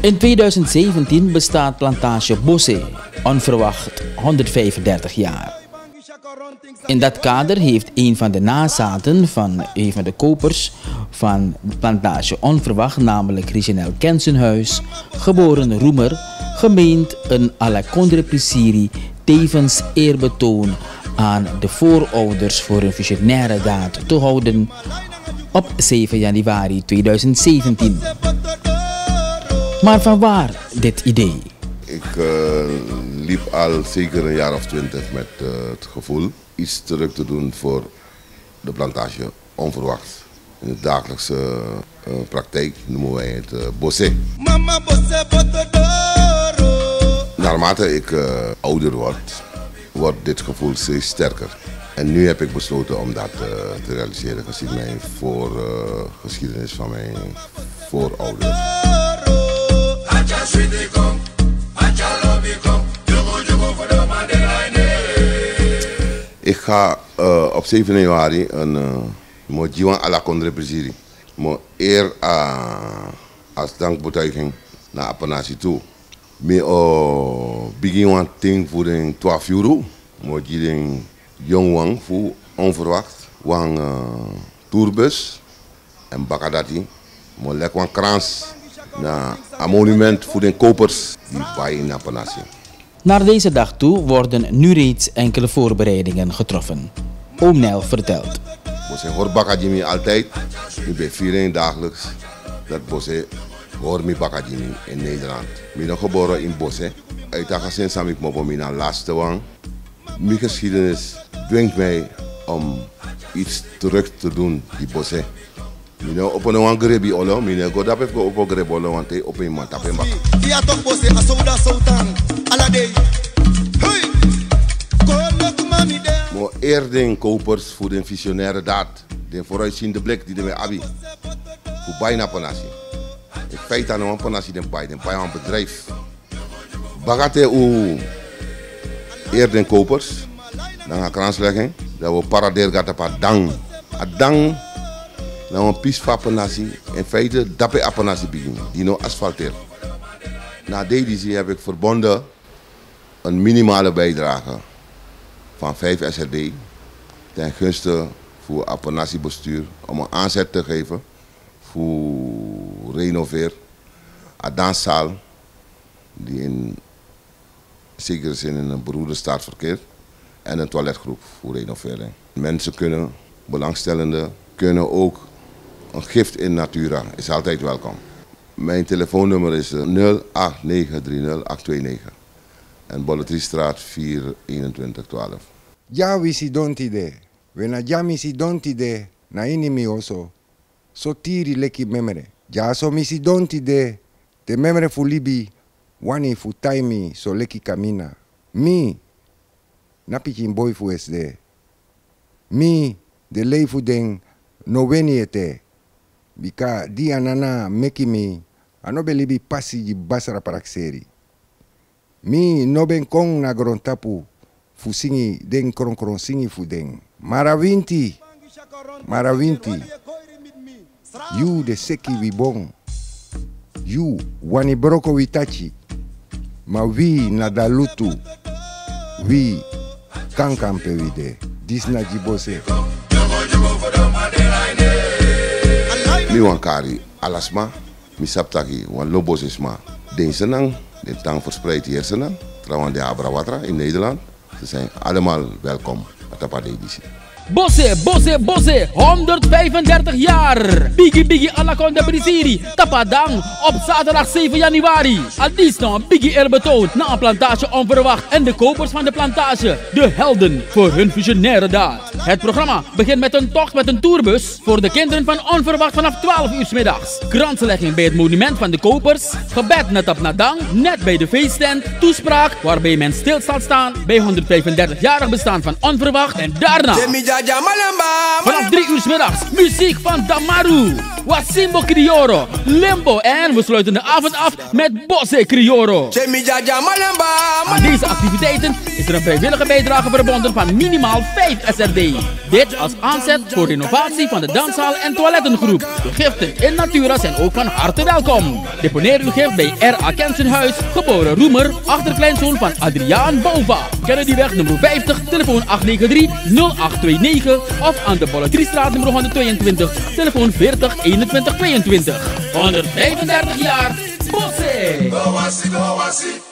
In 2017 bestaat plantage Bosse onverwacht 135 jaar. In dat kader heeft een van de nazaten van een van de kopers van plantage onverwacht, namelijk Reginel Kensenhuis, geboren Roemer, gemeend een à la tevens eerbetoon aan de voorouders voor een visionaire daad te houden op 7 januari 2017. Maar van waar dit idee? Ik uh, liep al zeker een jaar of twintig met uh, het gevoel iets terug te doen voor de plantage, onverwachts. In de dagelijkse uh, praktijk noemen wij het uh, bosse. Mama bosse Naarmate ik ouder word, wordt dit gevoel steeds sterker. En nu heb ik besloten om dat te realiseren gezien mijn voorgeschiedenis van mijn voorouders. Ik ga uh, op 7 januari een uh, Mojiwan à la Condre Mo eer uh, als dankbetuiging naar Apanatie toe. Me o begin wan ting voor de 12 euro. Mo jong jongwang voor onverwacht. Wang uh, tourbus en bakadati. Mo lek wan krans na een monument voor de kopers die bij in Apanatie. Naar deze dag toe worden nu reeds enkele voorbereidingen getroffen. Oom Nel vertelt. Bosse hoor bakadimi altijd. Nu ben viering dagelijks. Dat Bosse hoor mi bakadimi in Nederland. Ik ben geboren in Bosse. Ik dacht sinds ik mijn laatste wang. Mijn geschiedenis dwingt mij om iets terug te doen die Bosse. Mine opo no wan grebi olo, mine go dape go opo grebi olo wan te opo iman tape mbak. Iya toch bose asouda sultan, alade. Hey! Mo eerding kopers voor de visionaire daad. De vooruitziende blik die de mij abi. Voor bijna panassi. In feite aan een panassi den bij, den bij een bedrijf. Bagate u eerding kopers. Dan gaan kranslegging. Dat we paradeer gaat op dang. A dang nou een pies nasi. In feite, dappe apanasi begin. Die no asfalteer. Na deze heb ik verbonden een minimale bijdrage van 5 SRD ten gunste voor Apanasi bestuur om een aanzet te geven voor renoveer Adanszaal die in zekere zin in een beroerde staat verkeert en een toiletgroep voor renovering. Mensen kunnen, belangstellenden, kunnen ook een gift in Natura is altijd welkom. Mijn telefoonnummer is 089308229 en Bolletriestraat 42112. Ja, we si donti de. We ja si donti de na ini mi oso. So tiri leki memere. Ja so mi si donti de. De memere fu libi. Wani fu taimi so leki kamina. Mi. Na pikin boy es de. Mi. De leifu den no weni ete. bika di anana meki mi ano be libi pasi di basara parakseri mi no ben kong na grontapu fu singi den kron kron singi fu den maravinti maravinti you de seki wi bon you wani broko witachi ma wi na dalutu wi kankampe wi de disna jibose. Mi wan kari alasma mi saptaki wan lobosisma den senang den tang verspreid hier senang. Trouwens de Abrawatra in Nederland. Ze zijn allemaal welkom at de editie Bosse, Bosse, Bosse, 135 jaar. Biggie Biggie Anaconda Brisiri, Tapadang, op zaterdag 7 januari. Adisno, Biggie erbetoon na een plantage onverwacht. En de kopers van de plantage, de helden voor hun visionaire daad. Het programma begint met een tocht met een tourbus voor de kinderen van onverwacht vanaf 12 uur middags. Kranslegging bij het monument van de kopers, gebed net op Nadang, net bij de feesttent, toespraak waarbij men stil zal staan bij 135-jarig bestaan van onverwacht en daarna... Vanaf 3 uur middags, muziek van Damaru. Wasimbo Crioro, Limbo en we sluiten de avond af met Bosse Crioro. Aan deze activiteiten is er een vrijwillige bijdrage verbonden van minimaal 5 SRD. Dit als aanzet voor renovatie van de danszaal en toilettengroep. De giften in Natura zijn ook van harte welkom. Deponeer uw gift bij R.A. Kensenhuis, geboren Roemer, achterkleinzoon van Adriaan Bouva. Kennedyweg nummer 50, telefoon 893-0829 of aan de Bolletriestraat nummer 122, telefoon 40 21 22. 135 jaar Bosse!